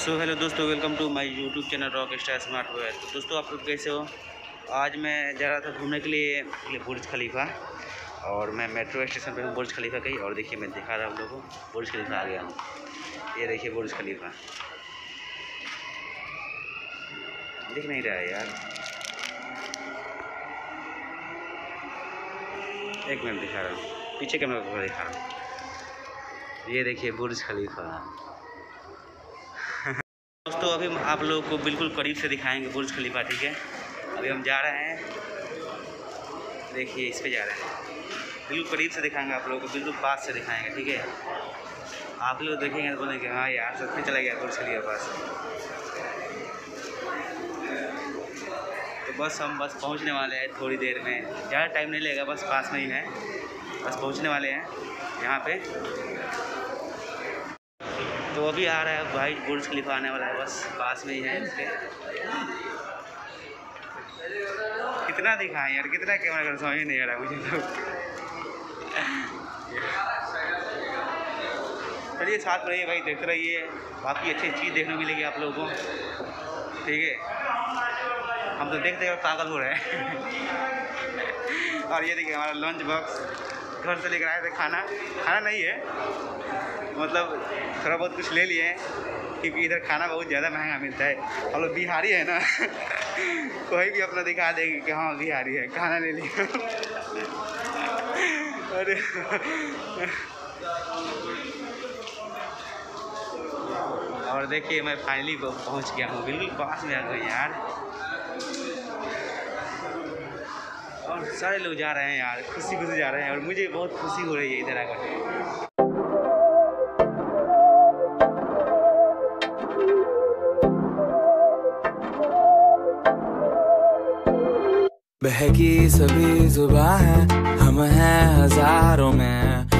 सो hello दोस्तों welcome to my YouTube channel rock star smart wear तो दोस्तों, आप लोग कैसे हो? आज मैं जा रहा था घूमने के लिए बुर्ज खलीफा। और मैं मेट्रो स्टेशन पर हूँ, बुर्ज खलीफा कहीं। और देखिए, मैं दिखा रहा हूँ लोगों को, बुर्ज खलीफा आ गया हूँ ये देखिए बुर्ज खलीफा। दिख नहीं रहा यार। एक मिनट दिखा रहा हूँ। पीछे कैमरा दिखा रहा हूँ। ये देखिए बुर्ज खलीफा। दोस्तों अभी हम आप लोगों को बिल्कुल करीब से दिखाएँगे बुर्ज खलीफा, ठीक है? अभी हम जा रहे हैं। देखिए, इस पे जा रहे हैं। बिल्कुल करीब से दिखाएँगे आप लोगों को, बिल्कुल पास से दिखाएँगे, ठीक है? आप लोग देखेंगे तो बोलेंगे हाँ यार, सब में चला गया बुर्ज खलीफा पास तो बस हम बस पहुँचने वाले हैं थोड़ी देर में। ज़्यादा टाइम नहीं लगेगा, बस पास में ही है। बस पहुँचने वाले हैं यहाँ पे। तो अभी आ रहा है, भाई बुर्ज खलीफा आने वाला है, बस पास में ही है इसके। कितना दिखाएँ यार, कितना कैमरा कर, समझ नहीं आ रहा मुझे तो। चलिए साथ रहिए भाई, देखते रहिए। बाकी अच्छी चीज़ देखने को मिलेगी आप लोगों को। ठीक है? हम तो देखते हैं, पागल हो रहे हैं। और ये देखिए, हमारा लंच बॉक्स घर से लेकर आए थे, खाना। खाना नहीं है। मतलब थोड़ा बहुत कुछ ले लिए क्योंकि इधर खाना बहुत ज़्यादा महँगा मिलता है। हम लोग बिहारी है ना। कोई भी अपना दिखा देंगे कि हाँ बिहारी है। खाना ले लिया। अरे। और देखिए, मैं फाइनली पहुँच गया हूँ। बिल्कुल पास में आ गए यार और सारे लोग जा रहे हैं यार, खुशी खुशी जा रहे हैं और मुझे बहुत खुशी हो रही है इधर आकर। बहकी सभी जुबा है, हम हैं हज़ारों में।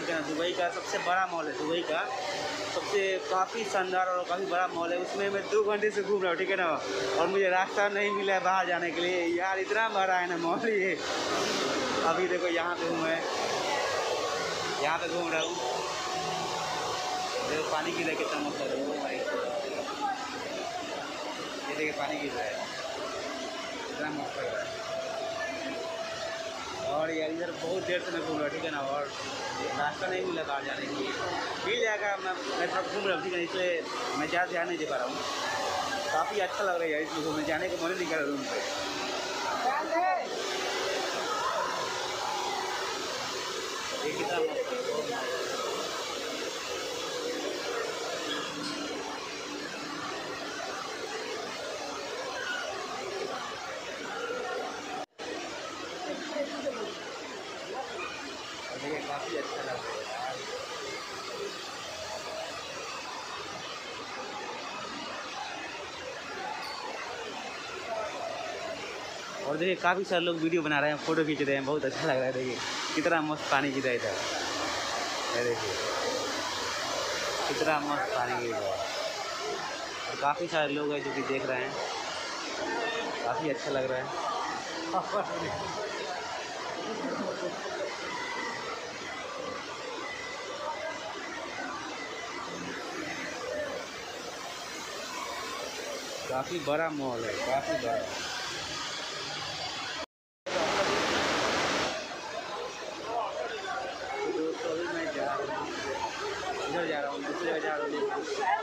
ठीक है ना दुबई का सबसे बड़ा मॉल है, दुबई का। सबसे काफ़ी शानदार और काफ़ी बड़ा मॉल है। उसमें मैं दो घंटे से घूम रहा हूँ, ठीक है ना? और मुझे रास्ता नहीं मिला है बाहर जाने के लिए। यार, इतना बड़ा है ना मॉल ये। अभी देखो, यहाँ पे हूँ मैं। यहाँ पे घूम रहा हूँ। देखो, पानी गिर रहा है, कितना रहा है। ये देखिए, पानी गिर रहा है। रहा है। और यार इधर बहुत देर से मैं घूम रहा ठीक है ना और रास्ता नहीं मिला कहाँ जाने के लिए। मिल जाएगा, मैं मैं थोड़ा घूम रहा हूँ, ठीक है? इसलिए मैं ज़्यादा ध्यान नहीं दे पा रहा हूँ। काफ़ी अच्छा लग रहा है यार इसलिए घूमने जाने का मन नहीं कर रहा रूम पर ये कितना मस्त है। और देखिए काफ़ी अच्छा लग रहा है यार और देखिए, काफ़ी सारे लोग वीडियो बना रहे हैं, फ़ोटो खींच रहे हैं, बहुत अच्छा लग रहा है, देखिए, कितना मस्त पानी गिरा इधर। देखिए, कितना मस्त पानी गिर रहा है। और काफ़ी सारे लोग हैं जो कि देख रहे हैं। काफ़ी अच्छा लग रहा है। काफ़ी बड़ा मॉल है, काफ़ी बड़ा। Yeah.